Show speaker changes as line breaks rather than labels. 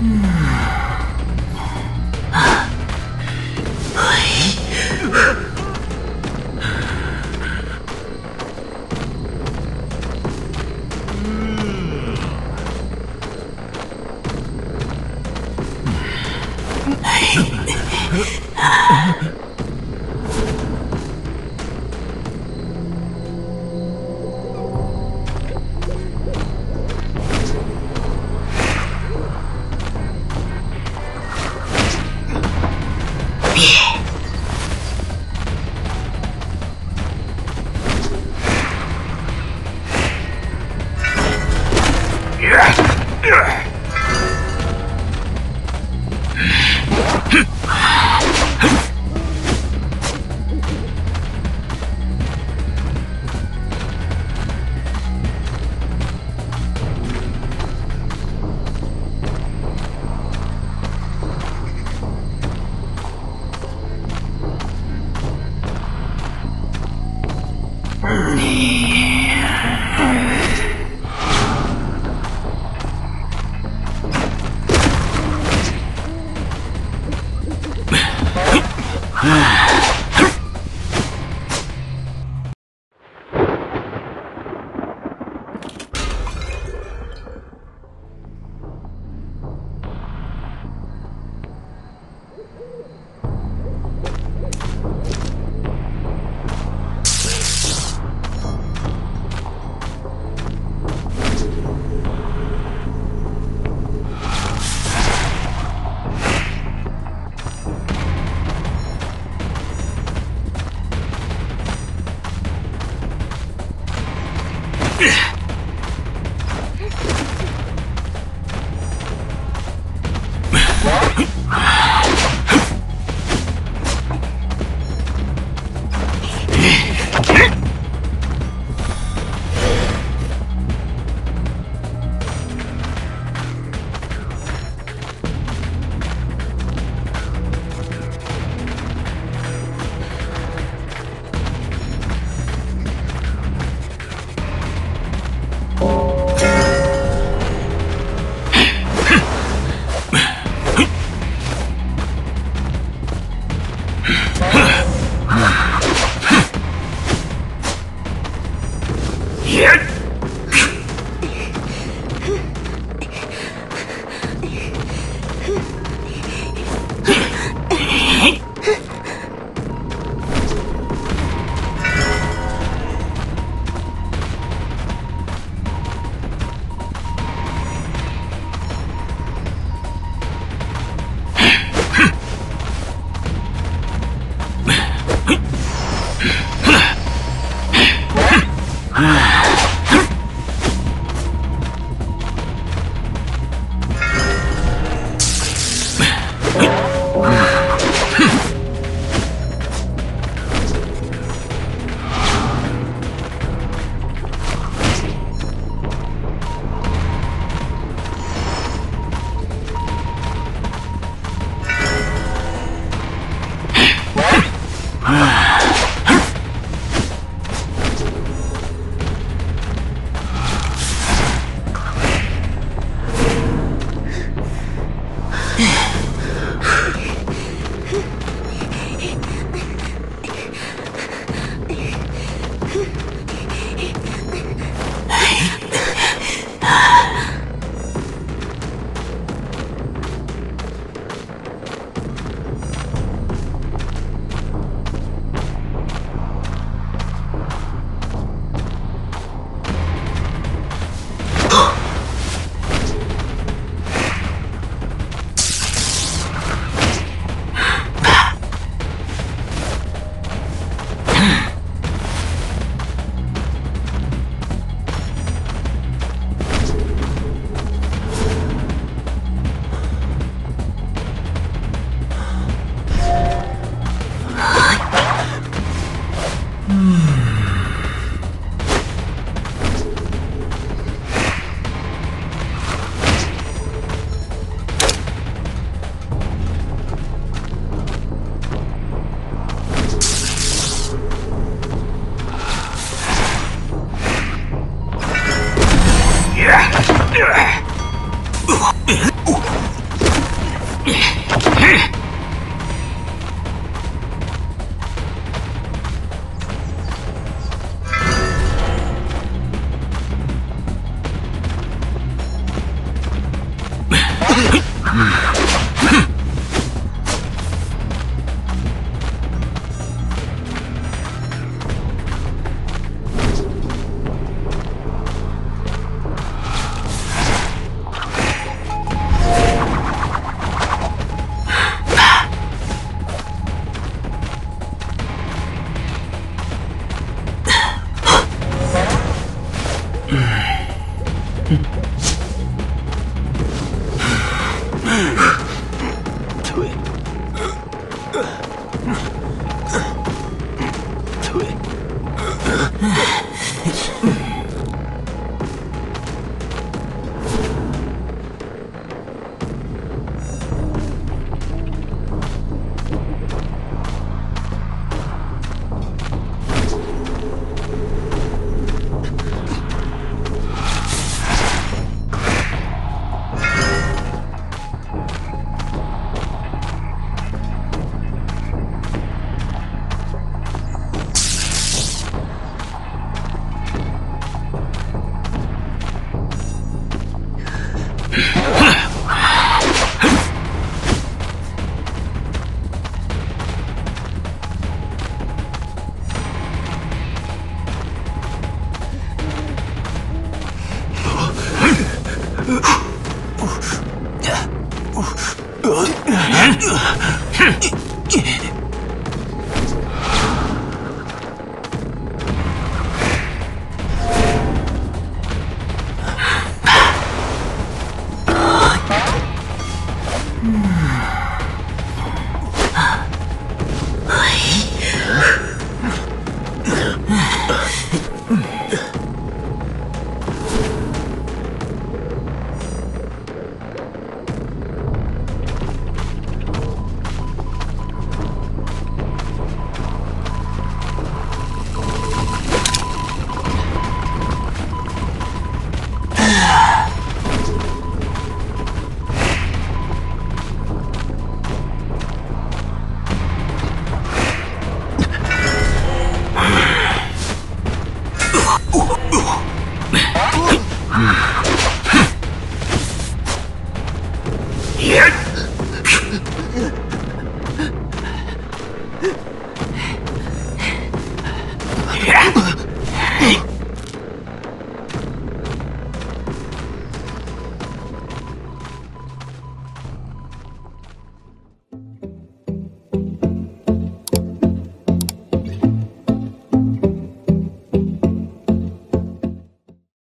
Mm. うっ